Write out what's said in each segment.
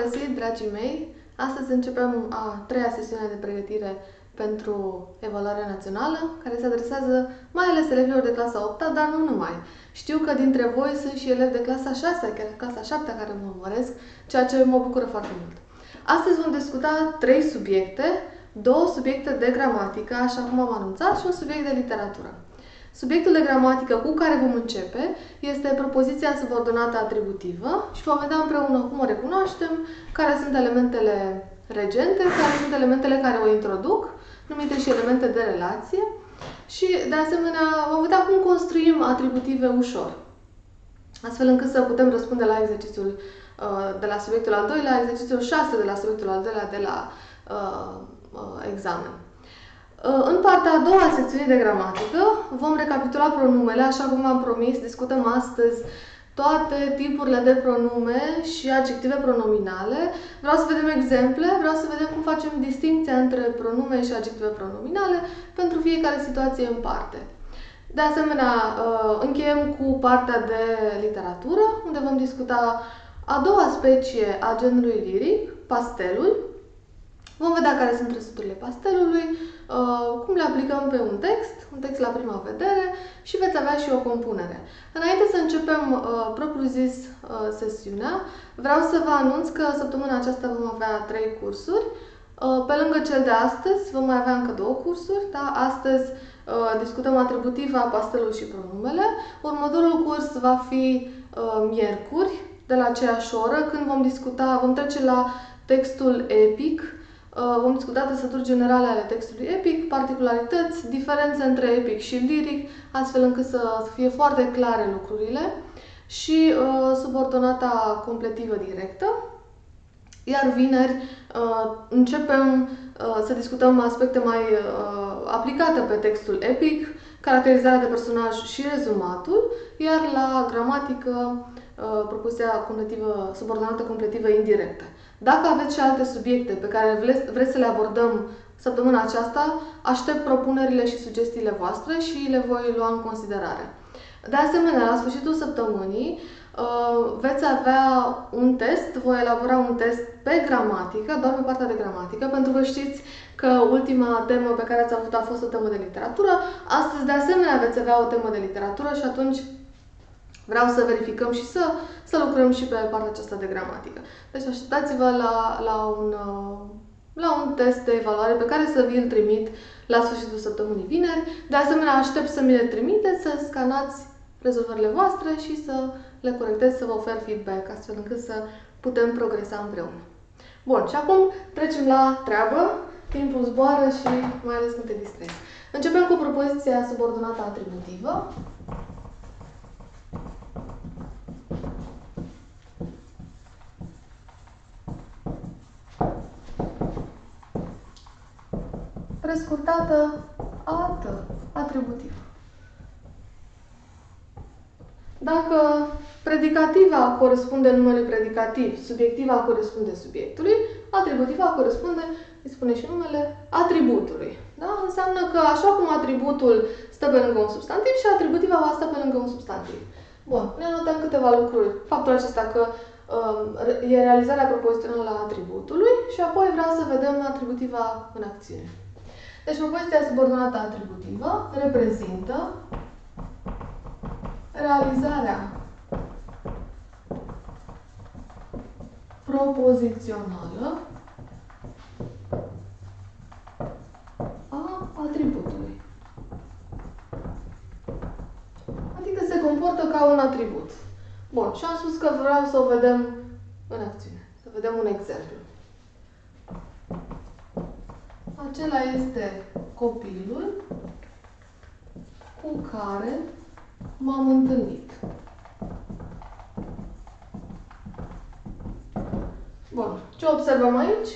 găsit, dragii mei! Astăzi începem a treia sesiune de pregătire pentru evaluarea națională, care se adresează mai ales elevilor de clasa 8 dar nu numai. Știu că dintre voi sunt și elevi de clasa 6, chiar clasa 7 care mă urmăresc, ceea ce mă bucură foarte mult. Astăzi vom discuta trei subiecte, două subiecte de gramatică, așa cum am anunțat, și un subiect de literatură. Subiectul de gramatică cu care vom începe este propoziția subordonată atributivă și vom vedea împreună cum o recunoaștem, care sunt elementele regente, care sunt elementele care o introduc, numite și elemente de relație și, de asemenea, vom vedea cum construim atributive ușor, astfel încât să putem răspunde la exercițiul uh, de la subiectul al doilea, exercițiul 6 de la subiectul al doilea de la uh, uh, examen. Uh, în partea a doua a secțiunii de gramatică vom recapitula pronumele, așa cum v-am promis, discutăm astăzi toate tipurile de pronume și adjective pronominale. Vreau să vedem exemple, vreau să vedem cum facem distinția între pronume și adjective pronominale pentru fiecare situație în parte. De asemenea, uh, încheiem cu partea de literatură, unde vom discuta a doua specie a genului liric, pastelul, Vom vedea care sunt trăsăturile pastelului, uh, cum le aplicăm pe un text, un text la prima vedere și veți avea și o compunere. Înainte să începem uh, propriu-zis uh, sesiunea, vreau să vă anunț că săptămâna aceasta vom avea trei cursuri. Pe lângă cel de astăzi vom mai avea încă două cursuri. Da? Astăzi discutăm atributiva, pastelul și pronumele. Următorul curs va fi miercuri, de la aceeași oră, când vom discuta, vom trece la textul epic, Uh, vom discuta trăsături generale ale textului epic, particularități, diferențe între epic și liric, astfel încât să fie foarte clare lucrurile și uh, subordonata completivă directă. Iar vineri uh, începem uh, să discutăm aspecte mai uh, aplicate pe textul epic, caracterizarea de personaj și rezumatul, iar la gramatică uh, propoziția completivă, subordonată completivă indirectă. Dacă aveți și alte subiecte pe care vreți să le abordăm săptămâna aceasta, aștept propunerile și sugestiile voastre și le voi lua în considerare. De asemenea, la sfârșitul săptămânii uh, veți avea un test, voi elabora un test pe gramatică, doar pe partea de gramatică, pentru că știți că ultima temă pe care ați avut a fost o temă de literatură. Astăzi, de asemenea, veți avea o temă de literatură și atunci Vreau să verificăm și să, să lucrăm și pe partea aceasta de gramatică. Deci așteptați-vă la, la, un, uh, la un test de evaluare pe care să vi-l trimit la sfârșitul săptămânii vineri. De asemenea, aștept să mi le trimiteți, să scanați rezolvările voastre și să le corectez, să vă ofer feedback, astfel încât să putem progresa împreună. Bun, și acum trecem la treabă. Timpul zboară și mai ales când te distrezi. Începem cu propoziția subordonată atributivă. Prescurtată altă atributivă. Dacă predicativa corespunde numelui predicativ, subiectiva corespunde subiectului, atributiva corespunde, îi spune și numele, atributului. Da? Înseamnă că așa cum atributul stă pe lângă un substantiv și atributiva va sta pe lângă un substantiv. Bun, ne notăm câteva lucruri. Faptul acesta că um, e realizarea propozițională a atributului și apoi vreau să vedem atributiva în acțiune. Deci propoziția subordonată atributivă reprezintă realizarea propozițională a atributului. Adică se comportă ca un atribut. Bun, și am spus că vreau să o vedem în acțiune. Să vedem un exemplu. Acela este copilul cu care m-am întâlnit. Bun. Ce observăm aici?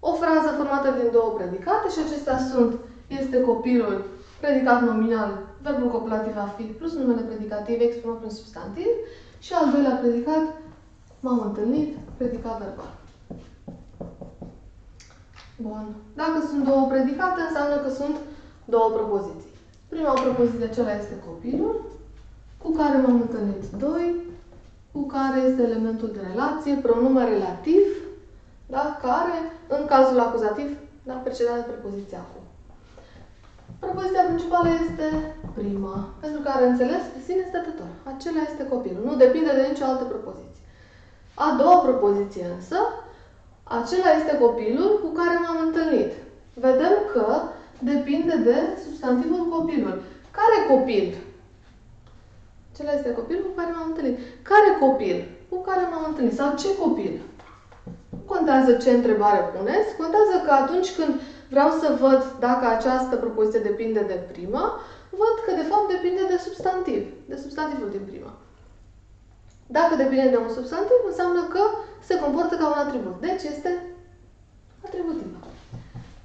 O frază formată din două predicate și acestea sunt este copilul, predicat nominal, verbul copulativ a fi, plus numele predicativ exprimat prin substantiv și al doilea predicat m-am întâlnit, predicat verbal. Bun. Dacă sunt două predicate, înseamnă că sunt două propoziții. Prima propoziție, acela este copilul, cu care m-am întâlnit doi, cu care este elementul de relație, pronume relativ, da? care, în cazul acuzativ, da? precedat de prepoziția cu. Propoziția principală este prima, pentru că are înțeles de sine stătător. Acela este copilul. Nu depinde de nicio altă propoziție. A doua propoziție însă, acela este copilul cu care m-am întâlnit. Vedem că depinde de substantivul copilul. Care copil? Acela este copilul cu care m-am întâlnit. Care copil? Cu care m-am întâlnit. Sau ce copil? Nu contează ce întrebare puneți, contează că atunci când vreau să văd dacă această propoziție depinde de prima, văd că de fapt depinde de substantiv, de substantivul din prima. Dacă depinde de un substantiv, înseamnă că se comportă ca un atribut. Deci este atributivă.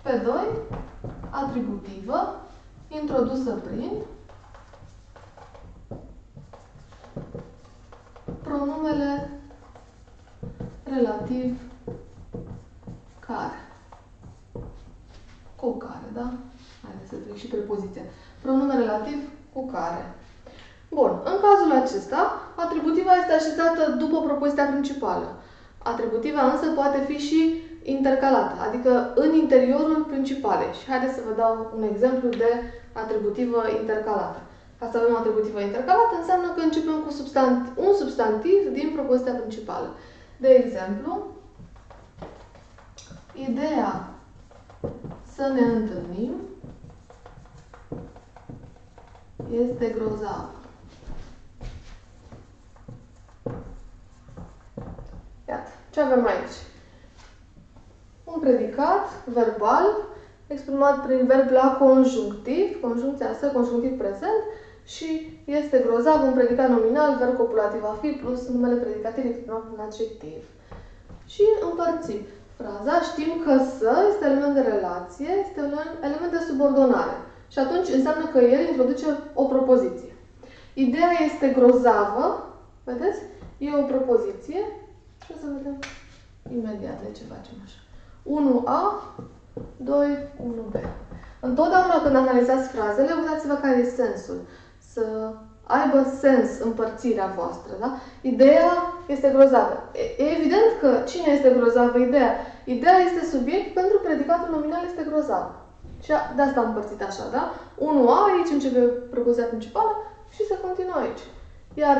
Pe 2, atributivă, introdusă prin pronumele relativ care. Cu care, da? Haideți să trec și prepoziția. Pronume relativ cu care. Bun. În cazul acesta, atributiva este așezată după propoziția principală. Atributiva însă poate fi și intercalată, adică în interiorul principalei. Și haideți să vă dau un exemplu de atributivă intercalată. Ca să avem atributivă intercalată înseamnă că începem cu substant un substantiv din propoziția principală. De exemplu, ideea să ne întâlnim este grozav. Iată, ce avem aici? Un predicat verbal exprimat prin verb la conjunctiv, conjuncția să, conjunctiv prezent, și este grozav un predicat nominal, verb copulativ a fi, plus numele predicativ exprimat prin adjectiv. Și împărțim fraza, știm că să este element de relație, este un element de subordonare. Și atunci înseamnă că el introduce o propoziție. Ideea este grozavă, vedeți? E o propoziție. Și o să vedem imediat de ce facem așa. 1A, 2, 1B. Întotdeauna când analizați frazele, uitați-vă care e sensul. Să aibă sens împărțirea voastră, da? Ideea este grozavă. E evident că cine este grozavă ideea? Ideea este subiect pentru predicatul nominal este grozav. Și de asta am împărțit așa, da? 1A, aici începe propoziția principală și se continuă aici. Iar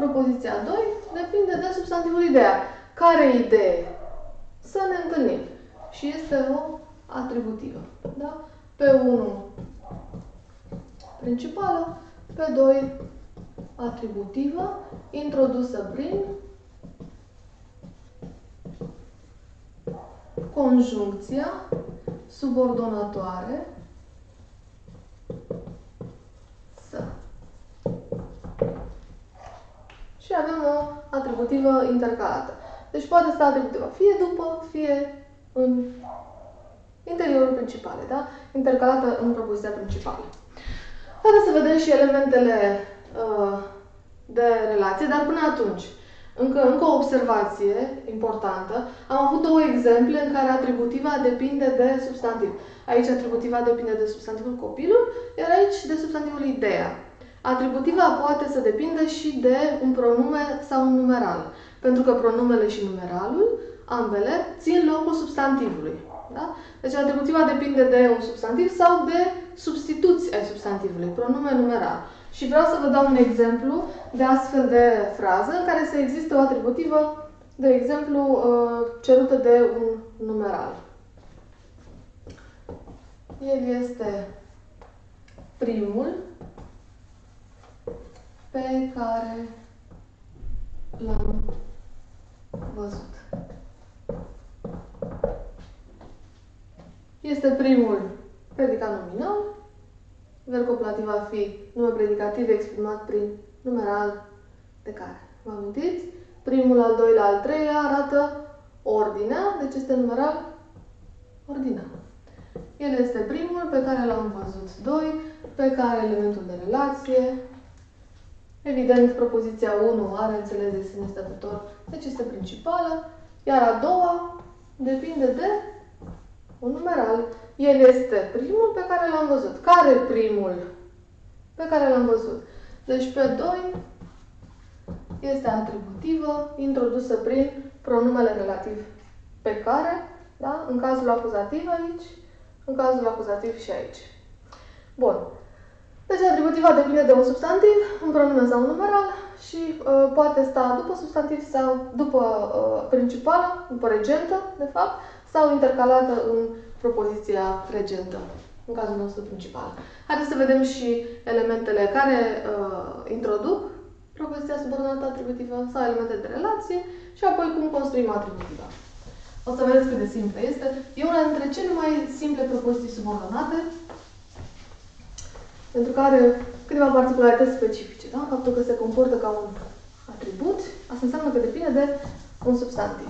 propoziția 2 depinde de substantivul ideea. Care idee? Să ne întâlnim. Și este o atributivă. Da? Pe 1 principală, pe 2 atributivă, introdusă prin conjuncția subordonatoare să. Și avem o atributivă intercalată. Deci poate sta atributivă fie după, fie în interiorul principal, da? Intercalată în propoziția principală. Haideți să vedem și elementele uh, de relație, dar până atunci, încă, încă o observație importantă. Am avut două exemple în care atributiva depinde de substantiv. Aici atributiva depinde de substantivul copilul, iar aici de substantivul ideea. Atributiva poate să depindă și de un pronume sau un numeral, pentru că pronumele și numeralul, ambele, țin locul substantivului. Da? Deci atributiva depinde de un substantiv sau de substituți ai substantivului, pronume numeral. Și vreau să vă dau un exemplu de astfel de frază în care să existe o atributivă, de exemplu, uh, cerută de un numeral. El este primul pe care l-am văzut. Este primul predicat nominal, Verb coplativ va fi nume predicativ exprimat prin numeral de care. Vă amintiți? Primul, al doilea, al treilea arată ordinea, deci este numeral ordinea. El este primul pe care l-am văzut. Doi, pe care elementul de relație. Evident, propoziția 1 are înțeles de sine stătător, deci este principală. Iar a doua depinde de un numeral. El este primul pe care l-am văzut. Care primul pe care l-am văzut? Deci pe 2 este atributivă introdusă prin pronumele relativ pe care, da? în cazul acuzativ aici, în cazul acuzativ și aici. Bun. Deci atributiva depinde de un substantiv, un pronume sau un numeral și uh, poate sta după substantiv sau după uh, principală, după regentă, de fapt, sau intercalată în propoziția regentă, în cazul nostru principal. Haideți să vedem și elementele care uh, introduc propoziția subordonată atributivă sau elemente de relație și apoi cum construim atributiva. O să vedeți cât de simplă este. E una dintre cele mai simple propoziții subordonate, pentru că are câteva particularități specifice. Da? Faptul că se comportă ca un atribut, asta înseamnă că depinde de un substantiv.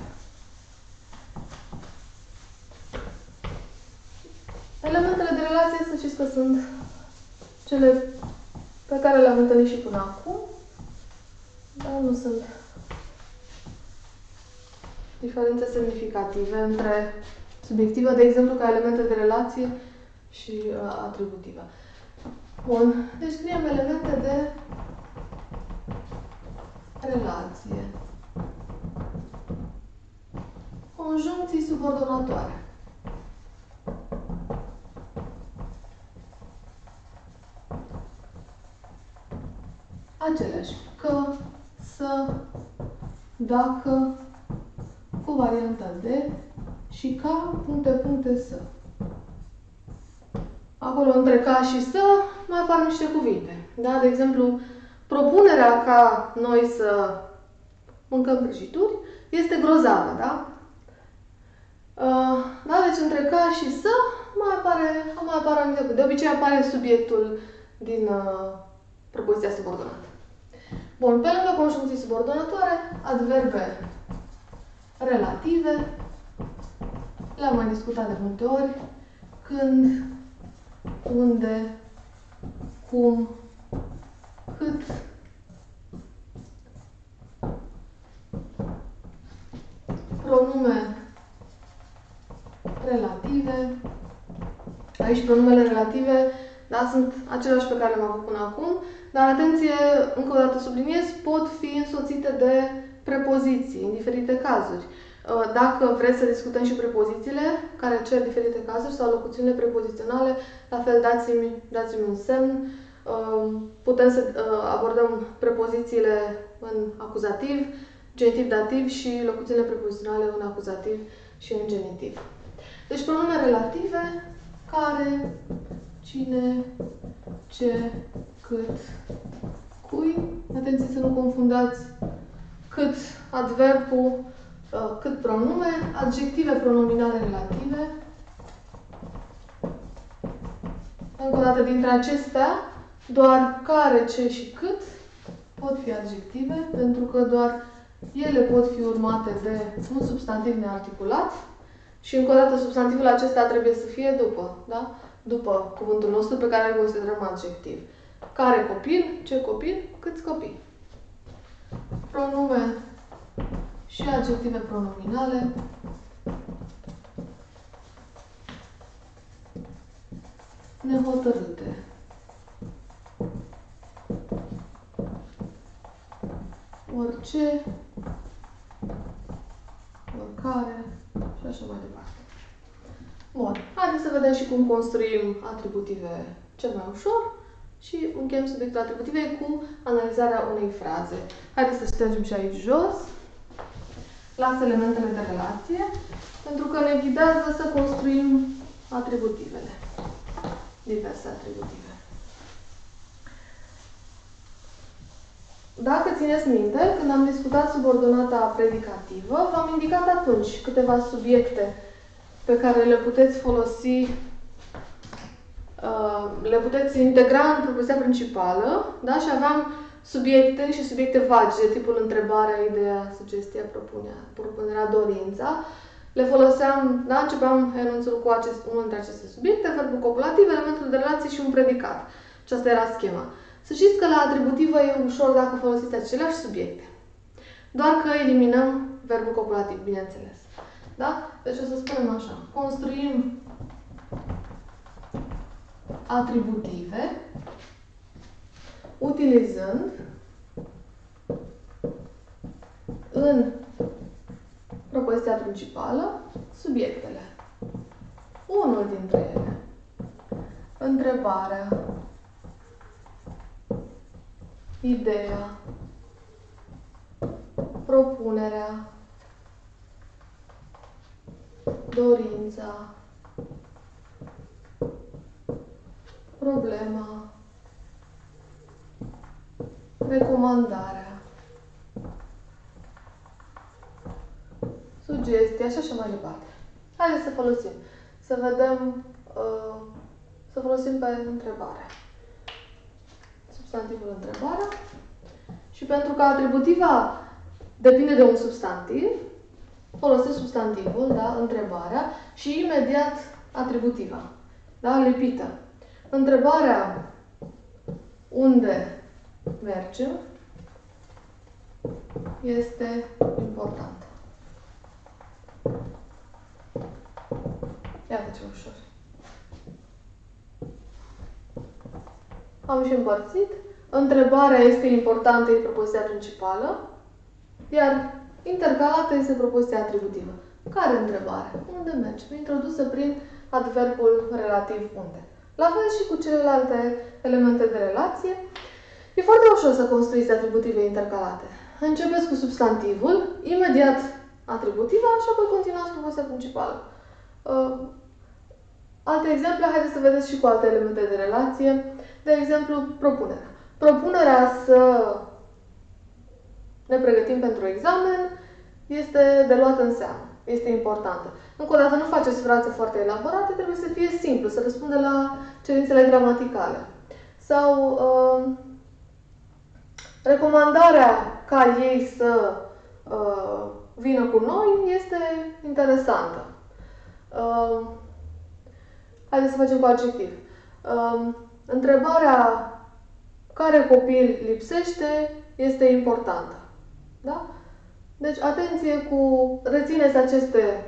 Elementele de relație, să știți că sunt cele pe care le-am întâlnit și până acum. Dar nu sunt diferențe semnificative între subiectivă, de exemplu, ca elemente de relație și uh, atributivă. Bun, deci scriem elemente de relație. Conjuncții subordonatoare. Aceleași. Că, să, dacă, cu varianta de și ca, puncte, puncte, să. Acolo, între ca și să, mai apar niște cuvinte. Da? De exemplu, propunerea ca noi să mâncăm prăjituri este grozavă, da? Uh, da? Deci între ca și să mai apare, mai apare anumite De obicei apare subiectul din uh, propoziția subordonată. Bun, pe lângă conjuncții subordonatoare, adverbe relative, le-am mai discutat de multe ori, când, unde, cum, cât, pronume relative. Aici pronumele relative, da, sunt aceleași pe care le-am avut până acum, dar atenție, încă o dată subliniez, pot fi însoțite de prepoziții în diferite cazuri. Uh, dacă vreți să discutăm și prepozițiile care cer diferite cazuri sau locuțiunile prepoziționale, la fel dați-mi, dați-mi un semn. Uh, putem să uh, abordăm prepozițiile în acuzativ, genitiv, dativ și locuțiunile prepoziționale în acuzativ și în genitiv. Deci pronume relative care, cine, ce, cât, cui. Atenție să nu confundați cât adverbul, uh, cât pronume, adjective pronominale relative. Încă o dată, dintre acestea, doar care, ce și cât pot fi adjective, pentru că doar ele pot fi urmate de un substantiv nearticulat și încă o dată substantivul acesta trebuie să fie după, da? După cuvântul nostru pe care îl considerăm adjectiv. Care copil, ce copil, câți copii. Pronume și adjective pronominale. Nehotărâte. Orice, oricare și așa mai departe. Bun. Haideți să vedem și cum construim atributive cel mai ușor și încheiem subiectul atributive cu analizarea unei fraze. Haideți să ștergem și aici jos. Las elementele de relație, pentru că ne ghidează să construim atributivele. Diverse atributive. Dacă țineți minte, când am discutat subordonata predicativă, v-am indicat atunci câteva subiecte pe care le puteți folosi Uh, le puteți integra în propoziția principală, da? Și aveam subiecte și subiecte vagi, de tipul întrebarea, ideea, sugestia, propunerea, propunerea, dorința. Le foloseam, da? Începeam enunțul cu acest, unul dintre aceste subiecte, verbul copulativ, elementul de relație și un predicat. Și asta era schema. Să știți că la atributivă e ușor dacă folosiți aceleași subiecte. Doar că eliminăm verbul copulativ, bineînțeles. Da? Deci o să spunem așa. Construim atributive utilizând în propoziția principală subiectele. Unul dintre ele. Întrebarea. Ideea. Propunerea. Dorința. Problema. Recomandarea. Sugestia și așa mai departe. Haideți să folosim. Să vedem, uh, să folosim pe întrebare. Substantivul întrebarea. Și pentru că atributiva depinde de un substantiv, folosesc substantivul, da, întrebarea, și imediat atributiva, da, lipită. Întrebarea unde mergem este importantă. Iată ce ușor. Am și împărțit. Întrebarea este importantă, e propoziția principală, iar intercalată este propoziția atributivă. Care întrebare? Unde mergem? Introdusă prin adverbul relativ unde. La fel și cu celelalte elemente de relație. E foarte ușor să construiți atributive intercalate. Începeți cu substantivul, imediat atributiva și apoi continuați cu vocea principală. Uh, alte exemple, haideți să vedeți și cu alte elemente de relație. De exemplu, propunerea. Propunerea să ne pregătim pentru examen este de luat în seamă. Este importantă. Încă o dată, nu faceți fraze foarte elaborate, trebuie să fie simplu, să răspundă la cerințele gramaticale. Sau uh, recomandarea ca ei să uh, vină cu noi este interesantă. Uh, haideți să facem cu adjectiv. Uh, întrebarea care copil lipsește este importantă. Da? Deci, atenție cu... Rețineți aceste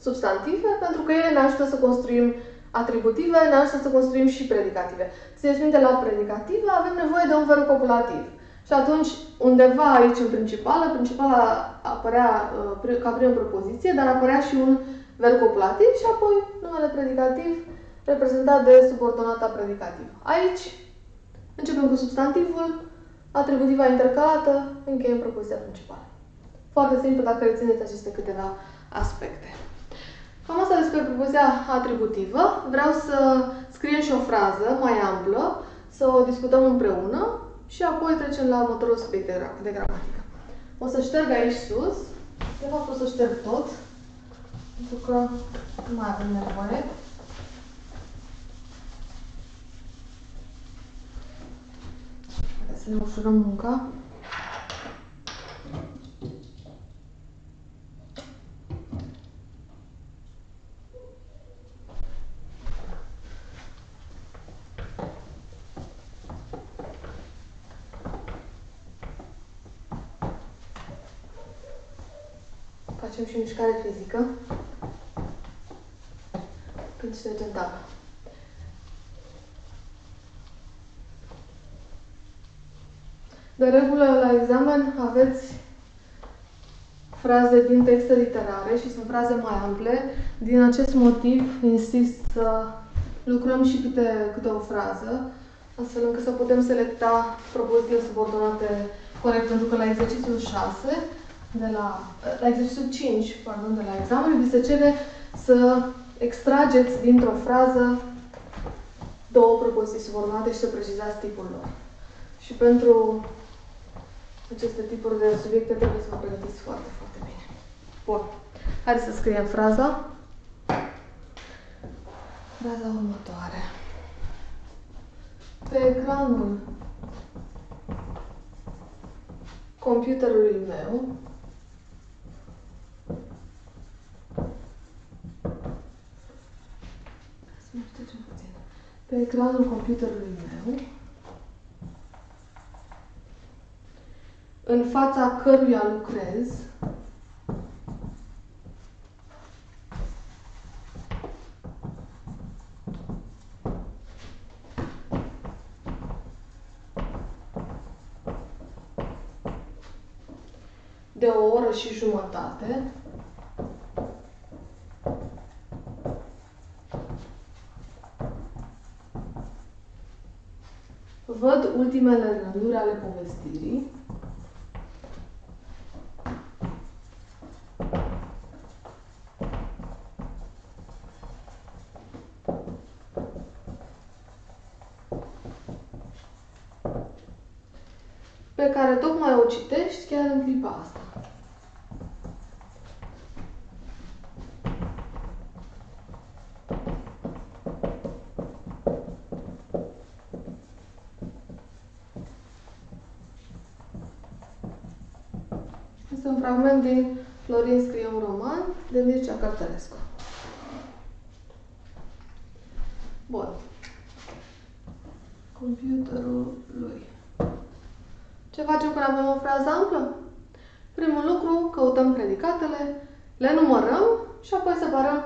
substantive, pentru că ele ne ajută să construim atributive, ne ajută să construim și predicative. Țineți minte, la predicative avem nevoie de un verb copulativ. Și atunci, undeva aici, în principală, principala apărea uh, ca primă propoziție, dar apărea și un verb copulativ și apoi numele predicativ reprezentat de subordonata predicativă. Aici începem cu substantivul, atributiva intercalată, încheiem propoziția principală. Foarte simplu dacă rețineți aceste câteva aspecte. Cam asta despre propoziția atributivă. Vreau să scriem și o frază mai amplă, să o discutăm împreună și apoi trecem la următorul subiect de, de gramatică. O să șterg aici sus. De fapt, o să șterg tot, pentru că nu mai avem nevoie. Haideți să ne ușurăm munca. facem și mișcare fizică când ștergem tabla. De regulă, la examen aveți fraze din texte literare și sunt fraze mai ample. Din acest motiv, insist să lucrăm și câte, câte o frază, astfel încât să putem selecta propozițiile subordonate corect, pentru că la exercițiul 6 de la, la exercițiul 5, pardon, de la examen, vi se cere să extrageți dintr-o frază două propoziții subordonate și să precizați tipul lor. Și pentru aceste tipuri de subiecte trebuie să vă pregătiți foarte, foarte bine. Bun. Haideți să scriem fraza. Fraza următoare. Pe ecranul computerului meu pe ecranul computerului meu, în fața căruia lucrez, de o oră și jumătate. Văd ultimele rânduri ale povestirii. pe care tocmai o citești chiar în clipa asta. Este un fragment din Florin scrie un roman de Mircea Cărtărescu. Bun. Computerul lui. Ce facem când avem o frază amplă? Primul lucru, căutăm predicatele, le numărăm și apoi separăm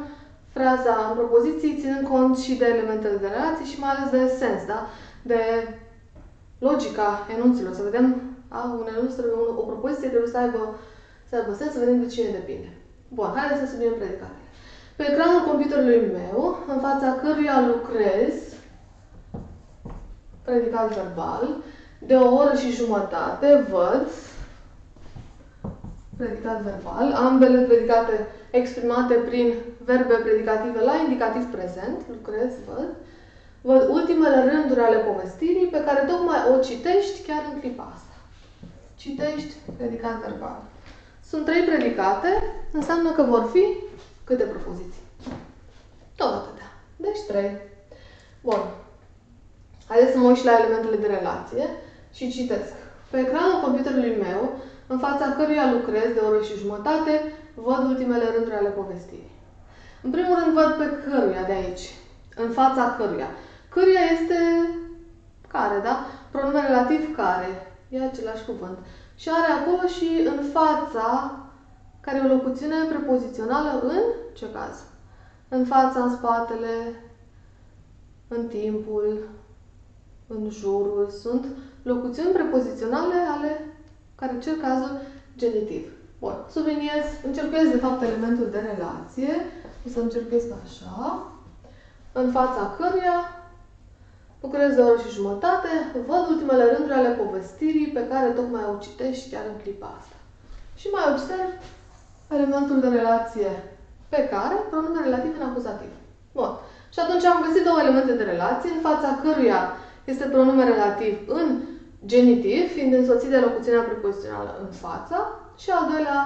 fraza în propoziții, ținând cont și de elementele de relație și mai ales de sens, da? De logica enunților. Să vedem, a, un enunț trebuie, o propoziție trebuie să aibă, să aibă sens, să vedem de cine depinde. Bun, haideți să subliniem predicatele. Pe ecranul computerului meu, în fața căruia lucrez, predicat verbal, de o oră și jumătate văd predicat verbal, ambele predicate exprimate prin verbe predicative la indicativ prezent, lucrez, văd, văd ultimele rânduri ale povestirii pe care tocmai o citești chiar în clipa asta. Citești predicat verbal. Sunt trei predicate, înseamnă că vor fi câte propoziții? Tot atâtea. Deci trei. Bun. Haideți să mă uit și la elementele de relație și citesc. Pe ecranul computerului meu, în fața căruia lucrez de o oră și jumătate, văd ultimele rânduri ale povestirii. În primul rând văd pe căruia de aici, în fața căruia. Căruia este care, da? Pronume relativ care. E același cuvânt. Și are acolo și în fața, care e o locuțiune prepozițională în ce caz? În fața, în spatele, în timpul, în jurul. Sunt locuțiuni prepoziționale ale care cer cazul genitiv. Bun, subliniez, încercuiesc de fapt elementul de relație. O să încercuiesc așa. În fața căruia lucrez de o oră și jumătate, văd ultimele rânduri ale povestirii pe care tocmai o citești chiar în clipa asta. Și mai observ elementul de relație pe care, pronume relativ în acuzativ. Bun. Și atunci am găsit două elemente de relație, în fața căruia este pronume relativ în genitiv, fiind însoțit de locuțiunea prepozițională în fața, și al doilea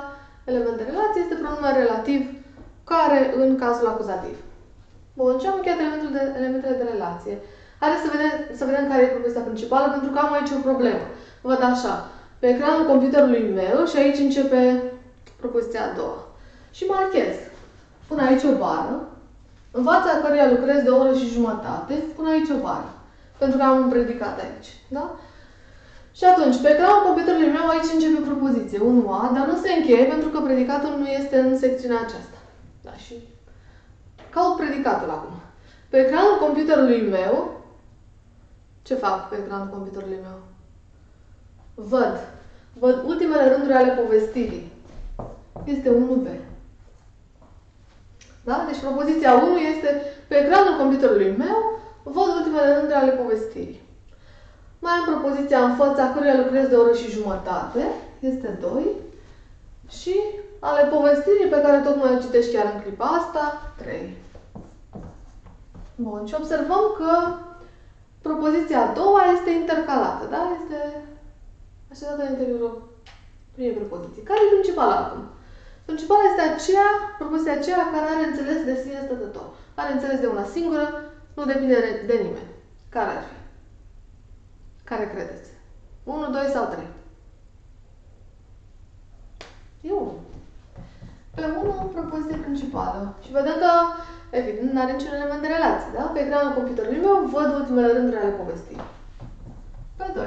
element de relație este pronume relativ care în cazul acuzativ. Bun, și am încheiat elementul de, elementele de relație. Haideți să vedem, să vedem care e propoziția principală, pentru că am aici o problemă. Văd așa, pe ecranul computerului meu și aici începe propoziția a doua. Și marchez. Pun aici o bară, în fața căreia lucrez de o oră și jumătate, pun aici o bară. Pentru că am un predicat aici. Da? Și atunci, pe ecranul computerului meu aici începe propoziție, 1A, dar nu se încheie pentru că predicatul nu este în secțiunea aceasta. Da, și caut predicatul acum. Pe ecranul computerului meu, ce fac pe ecranul computerului meu? Văd. Văd ultimele rânduri ale povestirii. Este 1B. Da? Deci propoziția 1 este pe ecranul computerului meu, văd ultimele rânduri ale povestirii. Mai am propoziția în fața căruia lucrez de o oră și jumătate, este 2. Și ale povestirii pe care tocmai o citești chiar în clipa asta, 3. Bun, și observăm că propoziția a doua este intercalată, da? Este așezată în interiorul primei propoziții. Care e principala acum? Principala este aceea, propoziția aceea care are înțeles de sine stătător. Are înțeles de una singură, nu depinde de nimeni. Care ar fi? Care credeți? 1, 2 sau 3? E 1. Pe 1, propoziție principală. Și vedem că, evident, nu are niciun element de relație, da? Pe ecranul computerului meu văd ultimele rânduri ale povestii. Pe 2.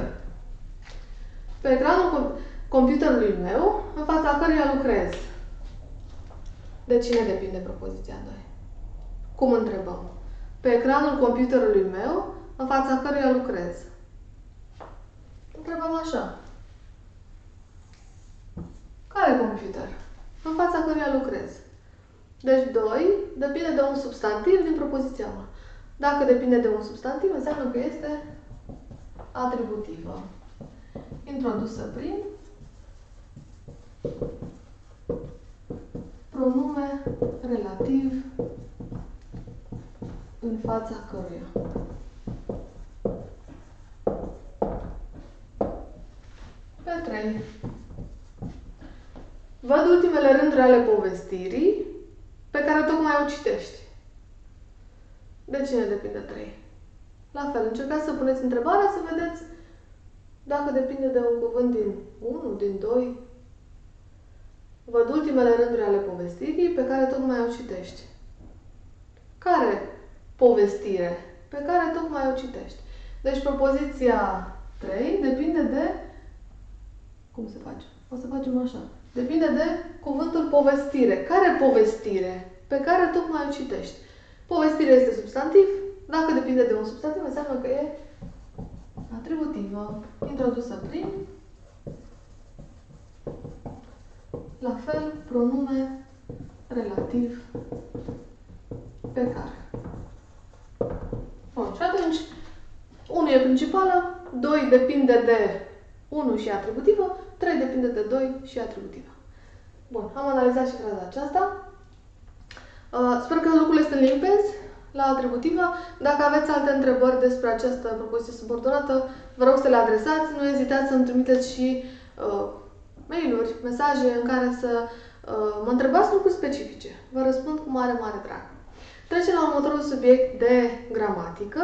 Pe ecranul computerului meu, în fața căruia lucrez. De cine depinde propoziția 2? Cum întrebăm? Pe ecranul computerului meu, în fața căruia lucrez. Întrebăm așa. Care computer? În fața căruia lucrez. Deci 2 depinde de un substantiv din propoziția 1. Dacă depinde de un substantiv, înseamnă că este atributivă. Introdusă prin pronume relativ în fața căruia. Pe 3. Văd ultimele rânduri ale povestirii pe care tocmai o citești. De cine depinde 3? La fel, încercați să puneți întrebarea să vedeți dacă depinde de un cuvânt din 1, din 2. Văd ultimele rânduri ale povestirii pe care tocmai o citești. Care povestire? Pe care tocmai o citești. Deci propoziția 3 depinde de... Cum se face? O să facem așa. Depinde de cuvântul povestire. Care povestire? Pe care tocmai o citești. Povestire este substantiv. Dacă depinde de un substantiv, înseamnă că e atributivă, introdusă prin, la fel, pronume relativ pe care. Bun, și atunci, 1 e principală, 2 depinde de 1 și atributivă, 3 depinde de 2 și atributivă. Bun, am analizat și fraza aceasta. Uh, sper că lucrurile sunt limpezi la atributivă. Dacă aveți alte întrebări despre această propoziție subordonată, vă rog să le adresați. Nu ezitați să-mi trimiteți și uh, mail-uri, mesaje în care să uh, mă întrebați lucruri specifice. Vă răspund cu mare, mare drag. Trecem la următorul subiect de gramatică.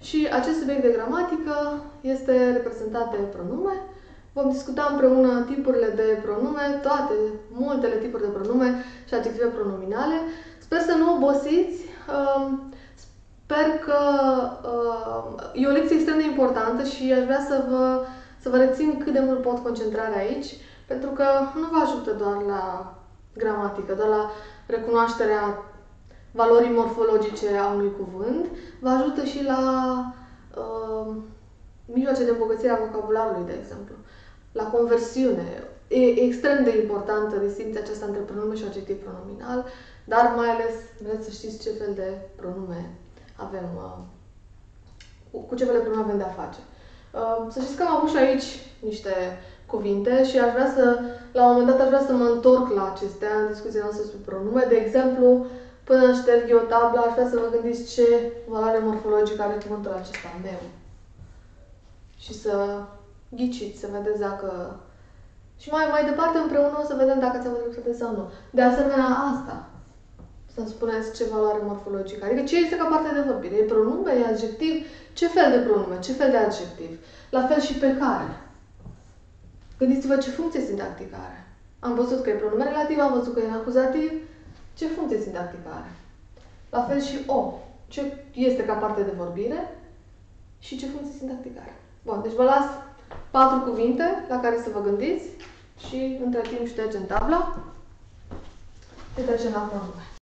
Și acest subiect de gramatică este reprezentat de pronume. Vom discuta împreună tipurile de pronume, toate, multele tipuri de pronume și adjective pronominale. Sper să nu obosiți. Um, sper că um, e o lecție extrem de importantă și aș vrea să vă, să vă rețin cât de mult pot concentrarea aici, pentru că nu vă ajută doar la gramatică, doar la recunoașterea valorii morfologice a unui cuvânt, vă ajută și la uh, mijloace de îmbogățire a vocabularului, de exemplu, la conversiune. E extrem de importantă distinția aceasta între pronume și adjectiv pronominal, dar mai ales vreți să știți ce fel de pronume avem, uh, cu ce fel de pronume avem de a face. Uh, să știți că am avut și aici niște cuvinte și aș vrea să, la un moment dat, aș vrea să mă întorc la acestea în discuția noastră despre pronume. De exemplu, Până șterg eu tabla, aș vrea să vă gândiți ce valoare morfologică are cuvântul acesta, meu. Și să ghiciți, să vedeți dacă... Și mai, mai departe împreună o să vedem dacă ți-am dreptate sau nu. De asemenea, asta. Să-mi spuneți ce valoare morfologică. Adică ce este ca parte de vorbire? E pronume? E adjectiv? Ce fel de pronume? Ce fel de adjectiv? La fel și pe care. Gândiți-vă ce funcție sintactică are. Am văzut că e pronume relativ, am văzut că e acuzativ, ce funcție sintactică are? La fel și O. Ce este ca parte de vorbire și ce funcție sintactică are. Bun, deci vă las patru cuvinte la care să vă gândiți și între timp ștergem tabla și trecem la pronume.